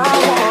I want.